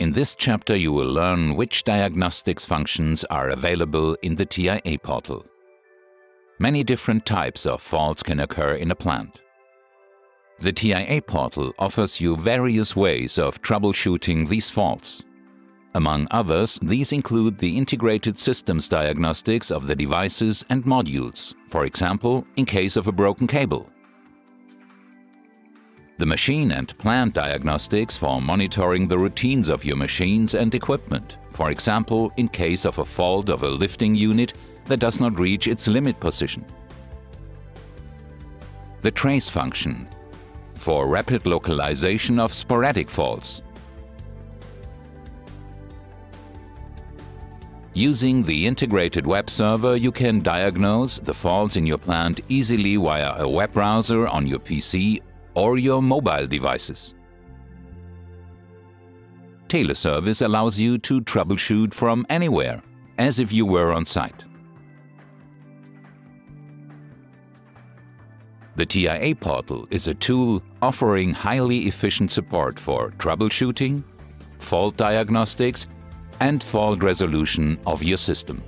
In this chapter you will learn which diagnostics functions are available in the TIA portal. Many different types of faults can occur in a plant. The TIA portal offers you various ways of troubleshooting these faults. Among others, these include the integrated systems diagnostics of the devices and modules, for example, in case of a broken cable. The machine and plant diagnostics for monitoring the routines of your machines and equipment, for example, in case of a fault of a lifting unit that does not reach its limit position. The trace function for rapid localization of sporadic faults. Using the integrated web server, you can diagnose the faults in your plant easily via a web browser on your PC or your mobile devices. Teleservice allows you to troubleshoot from anywhere, as if you were on site. The TIA portal is a tool offering highly efficient support for troubleshooting, fault diagnostics and fault resolution of your system.